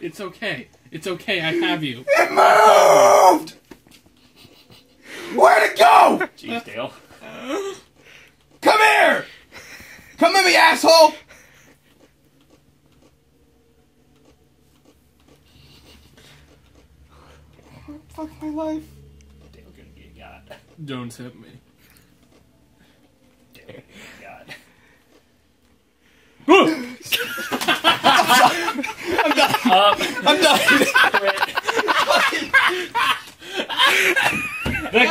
It's okay. It's okay. I have you. It moved! Where'd it go? Jeez, Dale. Come here! Come at me, asshole! Fuck my life. Dale gonna get got. Don't hit me. Dale gonna get got. Up. I'm done. The